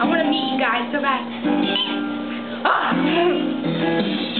I want to meet you guys so bad. Ah!